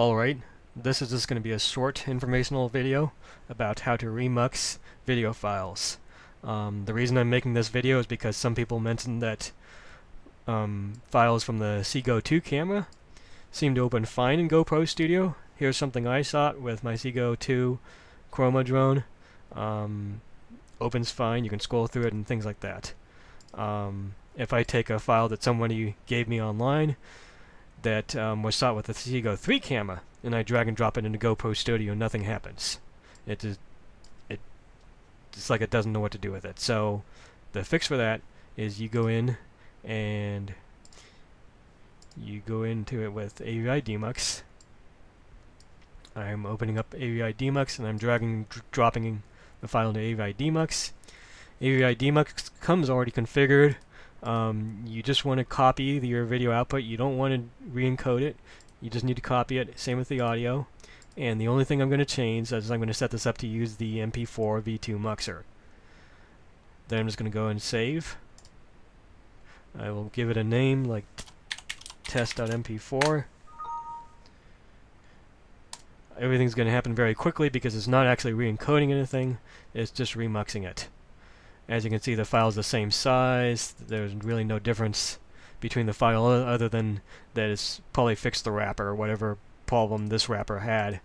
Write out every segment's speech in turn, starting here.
Alright, this is just going to be a short informational video about how to remux video files. Um, the reason I'm making this video is because some people mentioned that um, files from the CGO2 camera seem to open fine in GoPro Studio. Here's something I shot with my CGO2 Chroma drone. Um, opens fine, you can scroll through it and things like that. Um, if I take a file that somebody gave me online, that um, was shot with the CGO3 camera, and I drag and drop it into GoPro Studio, and nothing happens. It just, it, it's like it doesn't know what to do with it. So, the fix for that is you go in and you go into it with Avidemux. I'm opening up Avidemux and I'm dragging, dr dropping the file into Avidemux. AVI Demux comes already configured um, you just want to copy the, your video output. You don't want to re-encode it. You just need to copy it. Same with the audio. And the only thing I'm going to change is I'm going to set this up to use the MP4 V2 Muxer. Then I'm just going to go and save. I will give it a name like test.mp4. Everything's going to happen very quickly because it's not actually re-encoding anything. It's just remuxing it. As you can see, the file is the same size. There's really no difference between the file other than that it's probably fixed the wrapper or whatever problem this wrapper had.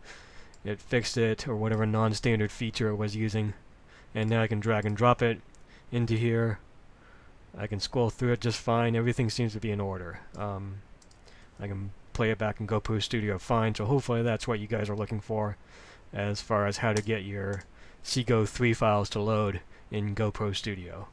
It fixed it or whatever non-standard feature it was using. And now I can drag and drop it into here. I can scroll through it just fine. Everything seems to be in order. Um, I can play it back in GoPro Studio fine, so hopefully that's what you guys are looking for as far as how to get your CGO3 files to load in GoPro Studio.